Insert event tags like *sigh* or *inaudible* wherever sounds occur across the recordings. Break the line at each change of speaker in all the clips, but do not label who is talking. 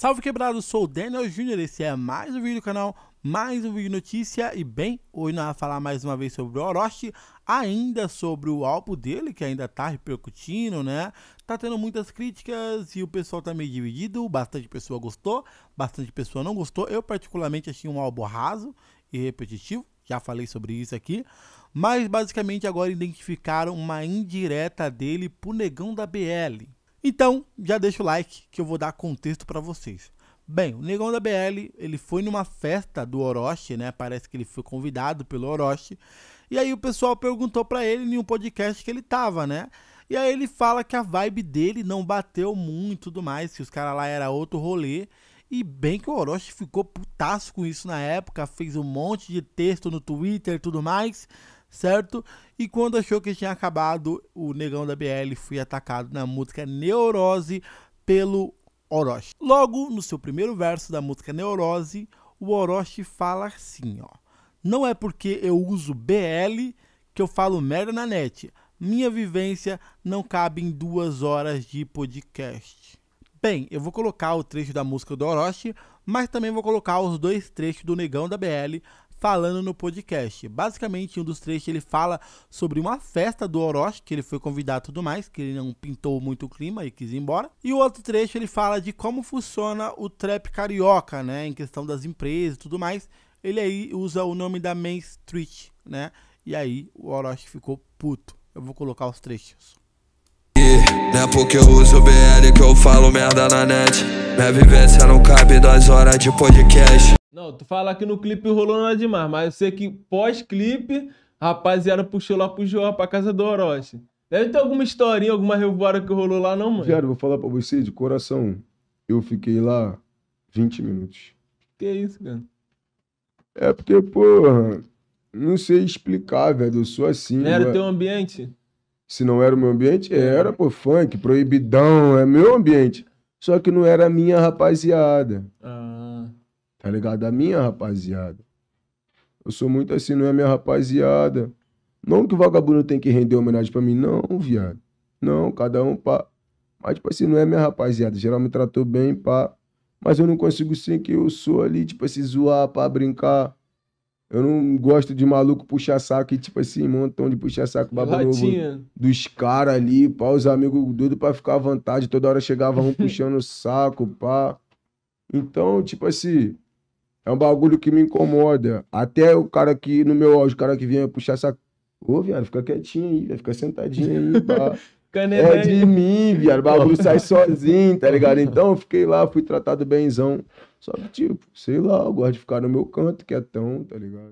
Salve quebrado, sou o Daniel Júnior, esse é mais um vídeo do canal, mais um vídeo notícia e bem, hoje nós vamos falar mais uma vez sobre o Orochi, ainda sobre o álbum dele, que ainda tá repercutindo, né? Tá tendo muitas críticas e o pessoal tá meio dividido, bastante pessoa gostou, bastante pessoa não gostou, eu particularmente achei um álbum raso e repetitivo, já falei sobre isso aqui, mas basicamente agora identificaram uma indireta dele pro negão da BL, então, já deixa o like que eu vou dar contexto para vocês. Bem, o Negão da BL, ele foi numa festa do Orochi, né? Parece que ele foi convidado pelo Orochi. E aí o pessoal perguntou para ele em um podcast que ele tava, né? E aí ele fala que a vibe dele não bateu muito e tudo mais, que os caras lá era outro rolê. E bem que o Orochi ficou putaço com isso na época, fez um monte de texto no Twitter e tudo mais certo? E quando achou que tinha acabado, o negão da BL foi atacado na música Neurose pelo Orochi. Logo, no seu primeiro verso da música Neurose, o Orochi fala assim, ó. Não é porque eu uso BL que eu falo merda na net. Minha vivência não cabe em duas horas de podcast. Bem, eu vou colocar o trecho da música do Orochi, mas também vou colocar os dois trechos do Negão da BL falando no podcast. Basicamente, um dos trechos ele fala sobre uma festa do Orochi, que ele foi convidado e tudo mais, que ele não pintou muito o clima e quis ir embora. E o outro trecho ele fala de como funciona o trap carioca, né, em questão das empresas e tudo mais. Ele aí usa o nome da Main Street, né? E aí o Orochi ficou puto. Eu vou colocar os trechos.
Não é porque eu uso BL que eu falo merda na net. Minha vivência não cabe duas horas de podcast.
Não, tu fala que no clipe rolou nada demais, mas eu sei que pós-clipe, rapaziada puxou lá pro João, pra casa do Orochi. Deve ter alguma historinha, alguma revoada que rolou lá, não, mano?
Viado, vou falar pra você de coração. Eu fiquei lá 20 minutos.
Que isso, cara?
É porque, porra, não sei explicar, velho. Eu sou assim.
Não era
é-
teu ambiente?
Se não era o meu ambiente, era, pô, funk, proibidão, é meu ambiente. Só que não era a minha rapaziada.
Ah.
Tá ligado? A minha rapaziada. Eu sou muito assim, não é minha rapaziada. Não que o vagabundo tem que render homenagem pra mim, não, viado. Não, cada um pá. Mas, tipo assim, não é minha rapaziada. Geral me tratou bem, pá. Mas eu não consigo ser que eu sou ali, tipo assim, zoar, pá, brincar. Eu não gosto de maluco puxar saco e, tipo assim, montão de puxar saco, baba novo
Latinha.
dos caras ali, pá, os amigos doidos pra ficar à vontade. Toda hora chegava um puxando o saco, pá. Então, tipo assim, é um bagulho que me incomoda. Até o cara que, no meu áudio, o cara que vinha puxar saco. Ô, viado, fica quietinho aí, velho, fica sentadinho aí, pá. *laughs* É de mim, viado. O bagulho sai sozinho, tá ligado? *laughs* Então eu fiquei lá, fui tratado benzão. Só que, tipo, sei lá, eu gosto de ficar no meu canto, quietão, tá ligado?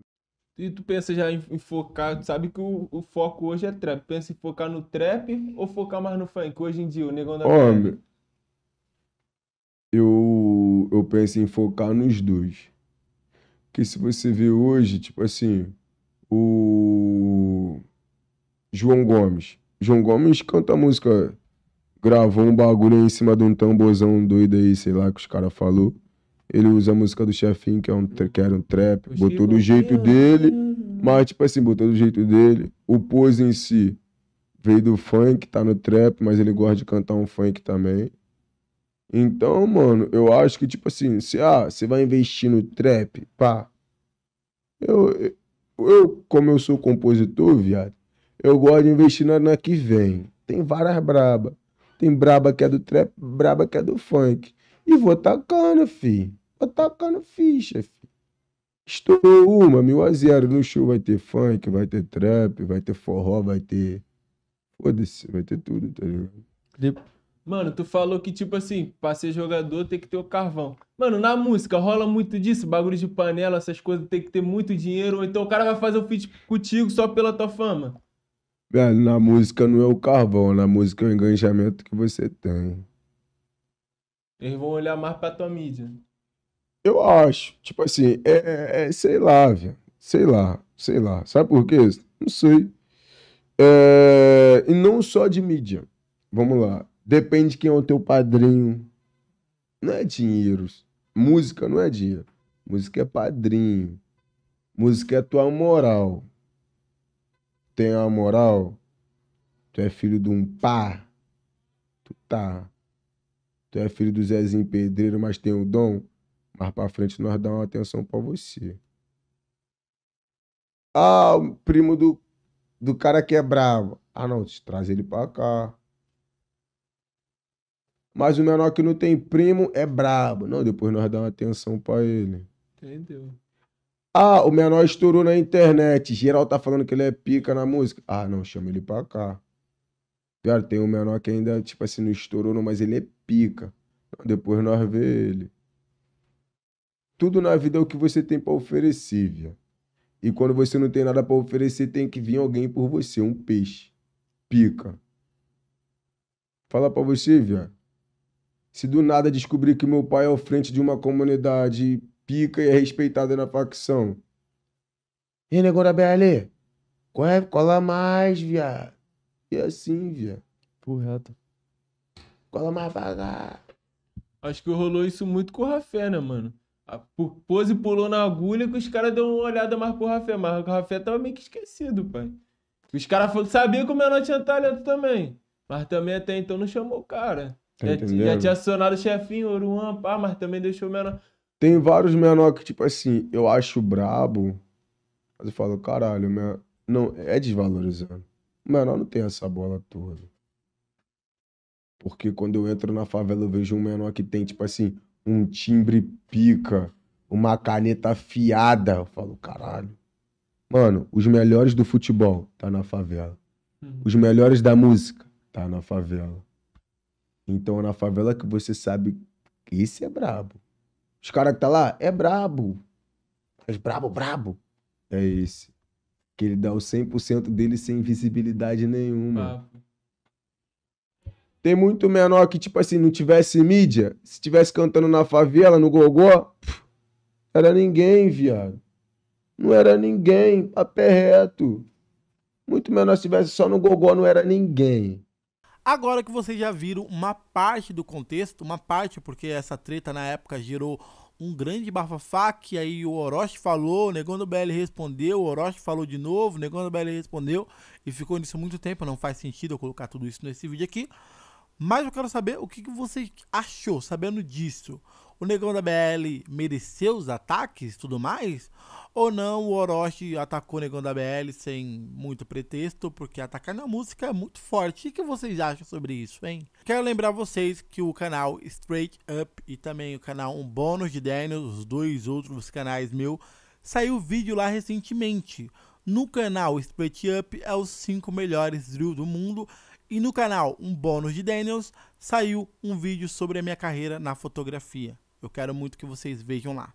E tu pensa já em, em focar, tu sabe que o, o foco hoje é trap. Pensa em focar no trap ou focar mais no funk? Hoje em dia, o negão da
Homem, eu, eu penso em focar nos dois. Porque se você vê hoje, tipo assim, o João Gomes. João Gomes canta música, gravou um bagulho aí em cima de um tamborzão doido aí, sei lá, que os caras falou. Ele usa a música do chefinho, que, é um, que era um trap,
Os
botou do jeito dele.
ama.
Mas, tipo assim, botou do jeito dele. O Pose em si veio do funk, tá no trap, mas ele gosta de cantar um funk também. Então, mano, eu acho que, tipo assim, se ah, você vai investir no trap, pá. Eu, eu, como eu sou compositor, viado, eu gosto de investir na, na que vem. Tem várias braba. Tem braba que é do trap, braba que é do funk. E vou tacando, fi. Vou tacando ficha, fi. Estourou uma, mil a zero. No show vai ter funk, vai ter trap, vai ter forró, vai ter. Foda-se, vai ter tudo, tá ligado?
Mano, tu falou que, tipo assim, pra ser jogador tem que ter o carvão. Mano, na música rola muito disso, bagulho de panela, essas coisas, tem que ter muito dinheiro, ou então o cara vai fazer o feat contigo só pela tua fama.
Velho, na música não é o carvão, na música é o engajamento que você tem.
Eles vão olhar mais pra tua mídia.
Eu acho, tipo assim, é, é- é- sei lá, velho. Sei lá, sei lá. Sabe por quê? Não sei. É, e não só de mídia. Vamos lá. Depende de quem é o teu padrinho. Não é dinheiro. Música não é dinheiro. Música é padrinho. Música é tua moral. Tem a moral? Tu é filho de um pá? Tu tá. Tu é filho do Zezinho Pedreiro, mas tem o dom. Mais pra frente nós dá uma atenção pra você. Ah, primo do, do cara que é bravo. Ah, não, traz ele pra cá. Mas o menor que não tem primo é brabo. Não, depois nós dá uma atenção pra ele.
Entendeu?
Ah, o menor estourou na internet. Geral tá falando que ele é pica na música. Ah, não, chama ele pra cá. Cara, tem um menor que ainda, tipo assim, não estourou, não, mas ele é pica. Depois nós vê ele. Tudo na vida é o que você tem pra oferecer, viu? E quando você não tem nada pra oferecer, tem que vir alguém por você, um peixe. Pica. Fala pra você, viu? Se do nada descobrir que meu pai é ao frente de uma comunidade pica e é respeitado na facção. E negão da BL? Cola, cola mais, viado. E assim, viado.
Correto.
Cola mais vagar.
Acho que rolou isso muito com o Rafé, né, mano? A pose pulou na agulha que os caras deu uma olhada mais pro Rafé, mas o Rafé tava meio que esquecido, pai. Os caras sabiam que o menor tinha talento também. Mas também até então não chamou o cara.
Tá
já, já tinha acionado o chefinho, Oruan, pá, mas também deixou o menor.
Tem vários menor que, tipo assim, eu acho brabo. Mas eu falo, caralho, meu... não, é desvalorizando. O menor não tem essa bola toda. Porque quando eu entro na favela, eu vejo um menor que tem, tipo assim, um timbre pica, uma caneta afiada. Eu falo, caralho. Mano, os melhores do futebol tá na favela.
Uhum.
Os melhores da música tá na favela. Então é na favela que você sabe que esse é brabo. Os caras que tá lá é brabo. Mas brabo, brabo. É esse. Que ele dá o 100% dele sem visibilidade nenhuma. Tem muito menor que, tipo assim, não tivesse mídia. Se tivesse cantando na favela, no gogó, pff, era ninguém, viado. Não era ninguém, a pé reto. Muito menor se tivesse só no gogó, não era ninguém.
Agora que vocês já viram uma parte do contexto, uma parte porque essa treta na época gerou um grande bafafá, que aí o Orochi falou, o Negão do BL respondeu, o Orochi falou de novo, o Negão do BL respondeu, e ficou nisso muito tempo, não faz sentido eu colocar tudo isso nesse vídeo aqui. Mas eu quero saber o que, que você achou, sabendo disso. O Negão da BL mereceu os ataques e tudo mais? Ou não, o Orochi atacou o Negão da BL sem muito pretexto, porque atacar na música é muito forte. O que, vocês acham sobre isso, hein? Quero lembrar vocês que o canal Straight Up e também o canal Um Bônus de Daniel, os dois outros canais meu, saiu vídeo lá recentemente. No canal Straight Up é os 5 melhores drill do mundo. E no canal Um Bônus de Daniels saiu um vídeo sobre a minha carreira na fotografia. Eu quero muito que vocês vejam lá.